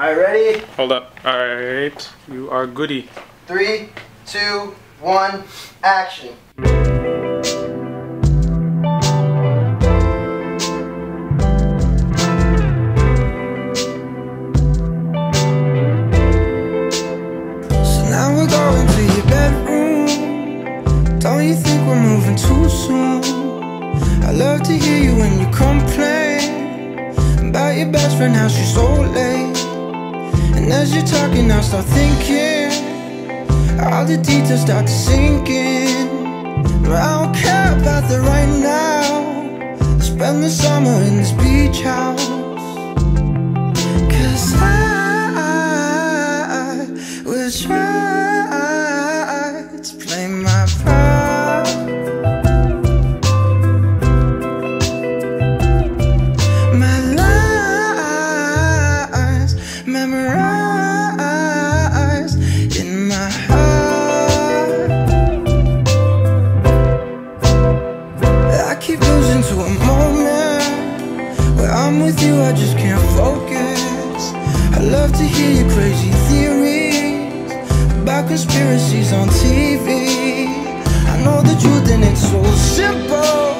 Alright, ready? Hold up. Alright. You are goody. Three, two, one, action. So now we're going to your bedroom. Don't you think we're moving too soon? I love to hear you when you complain about your best friend, how she's so late. And as you're talking, I start thinking all the details start to sink in. But I don't care about the right now. Spend the summer in this beach house. You, I just can't focus. I love to hear your crazy theories about conspiracies on TV. I know the truth and it's so simple.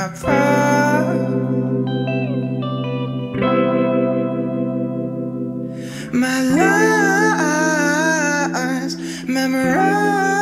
My part. My lines memorized.